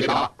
Shop.